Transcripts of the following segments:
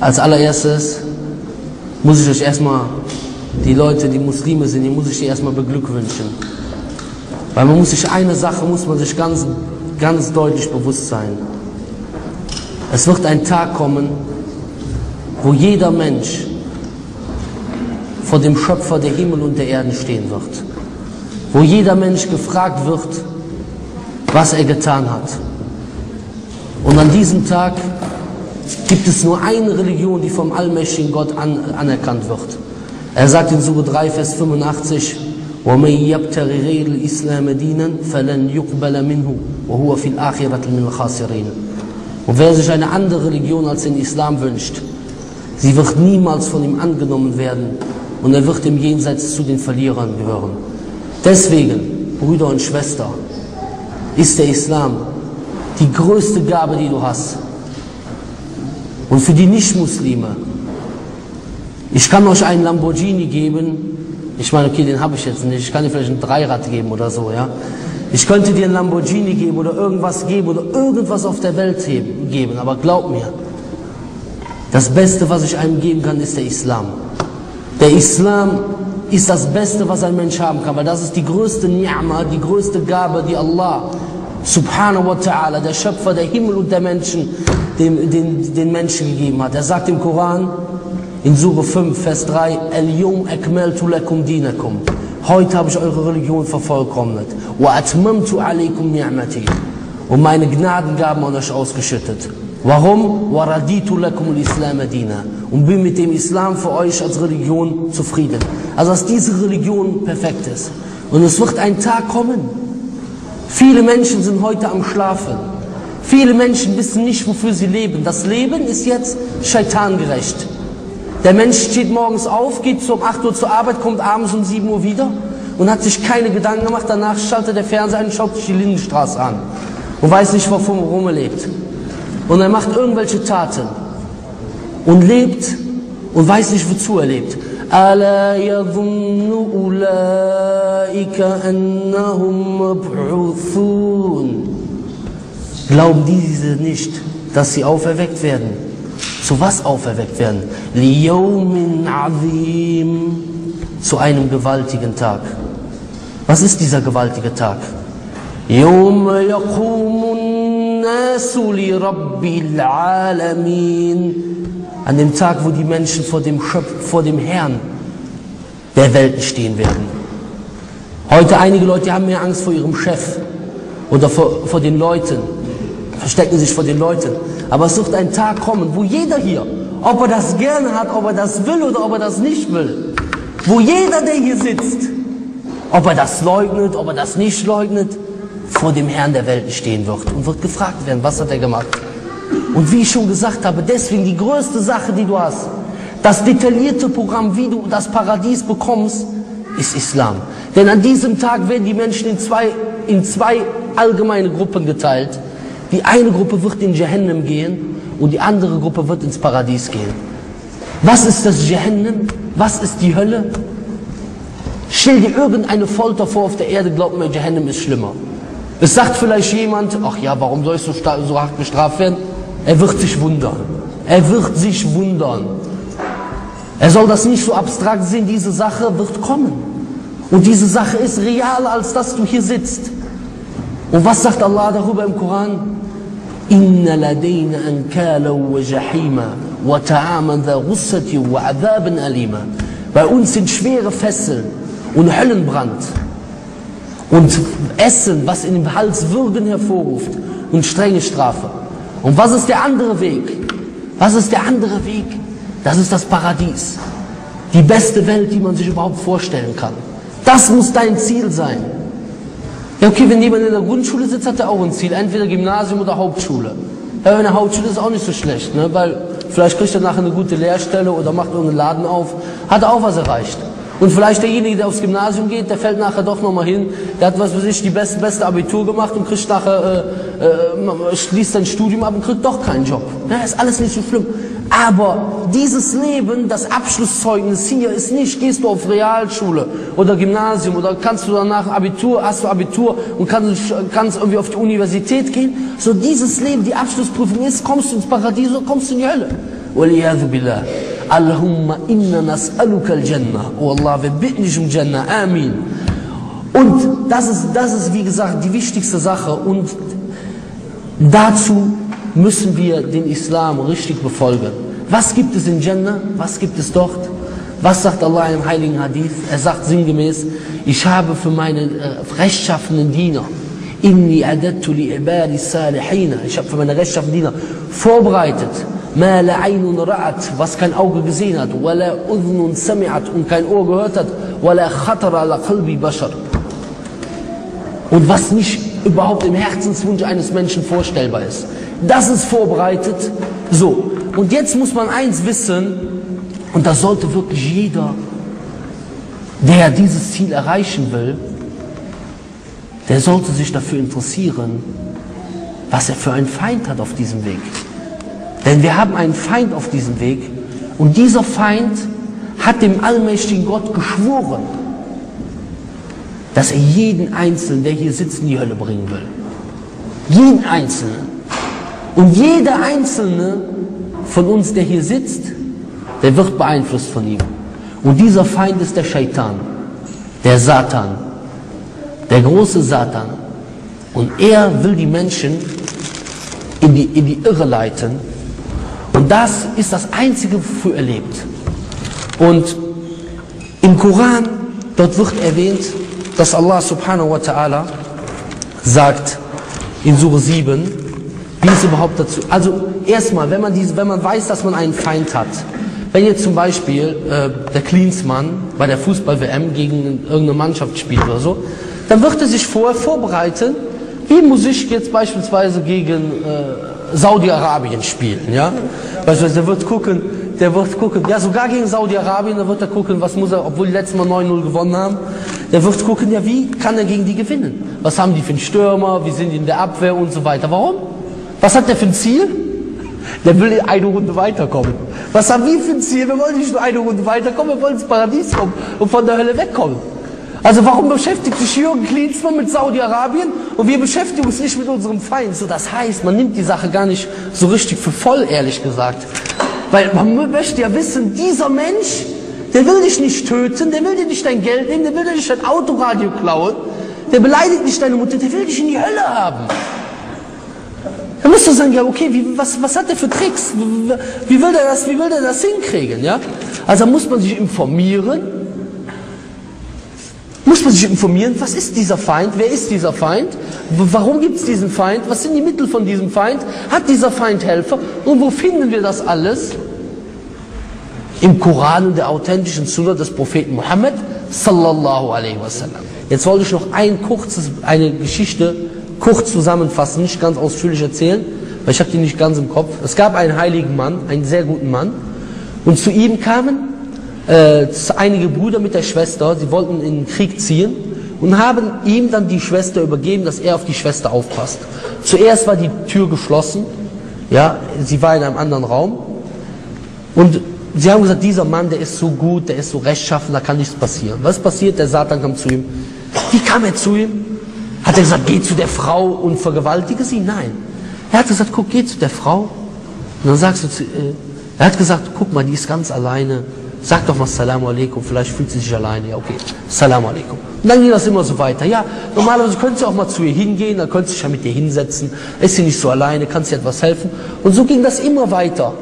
Als allererstes muss ich euch erstmal, die Leute, die Muslime sind, die muss ich erstmal beglückwünschen. Weil man muss sich eine Sache, muss man sich ganz, ganz deutlich bewusst sein. Es wird ein Tag kommen, wo jeder Mensch vor dem Schöpfer der Himmel und der Erden stehen wird. Wo jeder Mensch gefragt wird, was er getan hat. Und an diesem Tag gibt es nur eine Religion, die vom allmächtigen Gott an, anerkannt wird. Er sagt in Surah 3, Vers 85, وَمَنْ يَبْتَغِ غَيْرَ الْإِسْلَامَ دِينًا فَلَنْ يُقْبَلَ مِنْهُ وَهُوَ فِي الْآخِرَةِ مِنَ الْخَاسِرِينَ Und wer sich eine andere Religion als den Islam wünscht, sie wird niemals von ihm angenommen werden und er wird im Jenseits zu den Verlierern gehören. Deswegen, Brüder und Schwester, ist der Islam die größte Gabe, die du hast. Und für die Nichtmuslime, ich kann euch einen Lamborghini geben, ich meine, okay, den habe ich jetzt nicht, ich kann dir vielleicht ein Dreirad geben oder so, ja. Ich könnte dir einen Lamborghini geben oder irgendwas geben oder irgendwas auf der Welt geben, aber glaub mir, das Beste, was ich einem geben kann, ist der Islam. Der Islam ist das Beste, was ein Mensch haben kann, weil das ist die größte Ni'ma, die größte Gabe, die Allah subhanahu wa ta'ala, der Schöpfer der Himmel und der Menschen, den, den, den Menschen gegeben hat. Er sagt im Koran, in Surah 5, Vers 3, El-Yum akmaltu lakum dinakum. Heute habe ich eure Religion vervollkommnet. Wa atmamtu alaykum ni'mati. Und meine Gnadengaben an euch ausgeschüttet. Warum? Wa raditu lakum al-Islam dina. Und bin mit dem Islam für euch als Religion zufrieden. Also dass diese Religion perfekt ist. Und es wird ein Tag kommen. Viele Menschen sind heute am Schlafen. Viele Menschen wissen nicht, wofür sie leben. Das Leben ist jetzt scheitangerecht. Der Mensch steht morgens auf, geht um 8 Uhr zur Arbeit, kommt abends um 7 Uhr wieder und hat sich keine Gedanken gemacht. Danach schaltet der Fernseher ein und schaut sich die Lindenstraße an und weiß nicht, worum er lebt. Und er macht irgendwelche Taten und lebt und weiß nicht, wozu er lebt. ألا يظن أولئك أنهم مبعوثون glauben diese nicht, dass sie auferweckt werden. Zu was auferweckt werden? Zu einem gewaltigen Tag. Was ist dieser gewaltige Tag? An dem Tag, wo die Menschen vor dem, Schöpf, vor dem Herrn der Welten stehen werden. Heute einige Leute haben mehr Angst vor ihrem Chef oder vor, vor den Leuten verstecken sich vor den Leuten. Aber es wird ein Tag kommen, wo jeder hier, ob er das gerne hat, ob er das will oder ob er das nicht will, wo jeder, der hier sitzt, ob er das leugnet, ob er das nicht leugnet, vor dem Herrn der Welten stehen wird und wird gefragt werden, was hat er gemacht. Und wie ich schon gesagt habe, deswegen die größte Sache, die du hast, das detaillierte Programm, wie du das Paradies bekommst, ist Islam. Denn an diesem Tag werden die Menschen in zwei, in zwei allgemeine Gruppen geteilt. Die eine Gruppe wird in Jahannam gehen und die andere Gruppe wird ins Paradies gehen. Was ist das Jahannam? Was ist die Hölle? Stell dir irgendeine Folter vor auf der Erde, glaub mir, Jahannam ist schlimmer. Es sagt vielleicht jemand, ach ja, warum soll ich so, so hart bestraft werden? Er wird sich wundern. Er wird sich wundern. Er soll das nicht so abstrakt sehen, diese Sache wird kommen. Und diese Sache ist realer, als dass du hier sitzt. Und was sagt Allah darüber im Koran? Inna ladayna ankala wa jahima wa ta'aman dha ghussati wa adhaban alima. Bei uns sind schwere Fesseln und Höllenbrand und Essen, was in dem Hals Würgen hervorruft und strenge Strafe. Und was ist der andere Weg? Was ist der andere Weg? Das ist das Paradies. Die beste Welt, die man sich überhaupt vorstellen kann. Das muss dein Ziel sein. Ja, okay, wenn jemand in der Grundschule sitzt, hat er auch ein Ziel. Entweder Gymnasium oder Hauptschule. Ja, in der Hauptschule ist auch nicht so schlecht, ne? weil vielleicht kriegt er nachher eine gute Lehrstelle oder macht irgendeinen Laden auf. Hat er auch was erreicht. Und vielleicht derjenige, der aufs Gymnasium geht, der fällt nachher doch nochmal hin, der hat, was weiß ich, die beste, beste Abitur gemacht und kriegt nachher, äh, äh, schließt sein Studium ab und kriegt doch keinen Job. Ja, ist alles nicht so schlimm. Aber dieses Leben, das Abschlusszeugnis hier ist nicht, gehst du auf Realschule oder Gymnasium oder kannst du danach Abitur, hast du Abitur und kannst, kannst irgendwie auf die Universität gehen. So dieses Leben, die Abschlussprüfung ist, kommst du ins Paradies oder kommst du in die Hölle. Allahumma inna nas'aluka al-Jannah. Oh Allah, wir bitten dich um Jannah. Amin. Und das ist, das ist, wie gesagt, die wichtigste Sache. Und dazu müssen wir den Islam richtig befolgen. Was gibt es in Jannah? Was gibt es dort? Was sagt Allah im heiligen Hadith? Er sagt sinngemäß, ich habe für meine äh, rechtschaffenen Diener, inni adattu li ibadi salihina, ich habe für meine rechtschaffenen Diener vorbereitet, ma la ra'at, was kein Auge gesehen hat, wala udhnun sami'at und kein Ohr gehört hat, wala khatara ala qalbi bashar. Und was nicht überhaupt im Herzenswunsch eines Menschen vorstellbar ist. Das ist vorbereitet. So. Und jetzt muss man eins wissen, und das sollte wirklich jeder, der dieses Ziel erreichen will, der sollte sich dafür interessieren, was er für einen Feind hat auf diesem Weg. Denn wir haben einen Feind auf diesem Weg und dieser Feind hat dem allmächtigen Gott geschworen, dass er jeden Einzelnen, der hier sitzt, in die Hölle bringen will. Jeden Einzelnen. Und jeder Einzelne von uns, der hier sitzt, der wird beeinflusst von ihm. Und dieser Feind ist der Shaitan, der Satan, der große Satan. Und er will die Menschen in die, in die Irre leiten. Und das ist das Einzige, wofür er lebt. Und im Koran, dort wird erwähnt, dass Allah subhanahu wa ta'ala sagt in Surah 7, wie es überhaupt dazu, also erstmal, wenn man, diese, wenn man weiß, dass man einen Feind hat, wenn jetzt zum Beispiel äh, der Klinsmann bei der Fußball-WM gegen irgendeine Mannschaft spielt oder so, dann wird er sich vorher vorbereiten, wie muss ich jetzt beispielsweise gegen äh, Saudi-Arabien spielen, ja? Beispielsweise, der wird gucken, der wird gucken, ja sogar gegen Saudi-Arabien, da wird er gucken, was muss er, obwohl die letztes Mal 9-0 gewonnen haben, der wird gucken, ja wie kann er gegen die gewinnen? Was haben die für einen Stürmer, wie sind die in der Abwehr und so weiter. Warum? Was hat der für ein Ziel? Der will eine Runde weiterkommen. Was haben wir für ein Ziel? Wir wollen nicht nur eine Runde weiterkommen, wir wollen ins Paradies kommen und von der Hölle wegkommen. Also warum beschäftigt sich Jürgen Klinsmann mit Saudi-Arabien und wir beschäftigen uns nicht mit unserem Feind? So, das heißt, man nimmt die Sache gar nicht so richtig für voll, ehrlich gesagt. Weil man möchte ja wissen, dieser Mensch, der will dich nicht töten, der will dir nicht dein Geld nehmen, der will dir nicht dein Autoradio klauen, der beleidigt nicht deine Mutter, der will dich in die Hölle haben. Da musst du sagen, ja okay, wie, was, was hat der für Tricks? Wie, wie, will der das, wie will der das hinkriegen? Ja? Also muss man sich informieren, muss man sich informieren, was ist dieser Feind, wer ist dieser Feind, warum gibt es diesen Feind, was sind die Mittel von diesem Feind, hat dieser Feind Helfer und wo finden wir das alles? Im Koran und der authentischen Surah des Propheten Muhammad sallallahu alaihi wasallam. Jetzt wollte ich noch ein kurzes, eine Geschichte kurz zusammenfassen, nicht ganz ausführlich erzählen, weil ich habe die nicht ganz im Kopf. Es gab einen heiligen Mann, einen sehr guten Mann, und zu ihm kamen äh, einige Brüder mit der Schwester, sie wollten in den Krieg ziehen und haben ihm dann die Schwester übergeben, dass er auf die Schwester aufpasst. Zuerst war die Tür geschlossen, ja, sie war in einem anderen Raum und sie haben gesagt, dieser Mann, der ist so gut, der ist so rechtschaffen, da kann nichts passieren. Was passiert? Der Satan kam zu ihm. Wie kam er zu ihm? Hat er gesagt, geh zu der Frau und vergewaltige sie? Nein. Er hat gesagt, guck, geh zu der Frau. Und dann sagst du zu, äh, er hat gesagt, guck mal, die ist ganz alleine. Sag doch mal Salam alaikum, vielleicht fühlt sie sich alleine. Ja, okay, Salam alaikum. Und dann ging das immer so weiter. Ja, normalerweise könntest du auch mal zu ihr hingehen, dann könntest du dich ja mit ihr hinsetzen. Ist sie nicht so alleine, kannst ihr etwas helfen. Und so ging das immer weiter.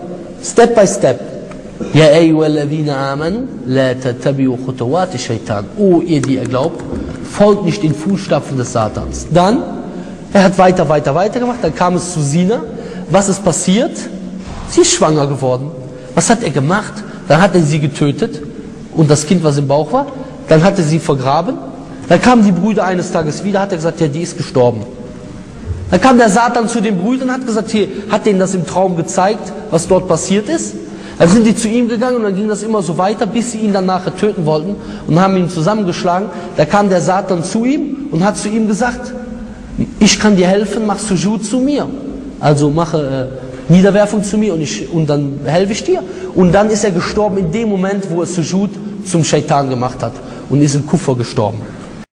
Step by step. Ja, ayyuhalladhina amanu, la tattabi'u khutuwati shaitan. Oh, ihr, die ihr glaubt, folgt nicht den Fußstapfen des Satans. Dann, er hat weiter, weiter, weiter gemacht, dann kam es zu Sina. Was ist passiert? Sie ist schwanger geworden. Was hat er gemacht? Dann hat er sie getötet und das Kind, was im Bauch war, dann hat er sie vergraben. Dann kamen die Brüder eines Tages wieder, hat er gesagt, ja, die ist gestorben. Dann kam der Satan zu den Brüdern und hat gesagt, hier, hat denen das im Traum gezeigt, was dort passiert ist. Dann sind die zu ihm gegangen und dann ging das immer so weiter, bis sie ihn dann nachher töten wollten und haben ihn zusammengeschlagen. Da kam der Satan zu ihm und hat zu ihm gesagt, ich kann dir helfen, mach Sujud zu mir. Also mache äh, Niederwerfung zu mir und, ich, und dann helfe ich dir. Und dann ist er gestorben in dem Moment, wo er Sujud zum Shaitan gemacht hat und ist in Kuffer gestorben.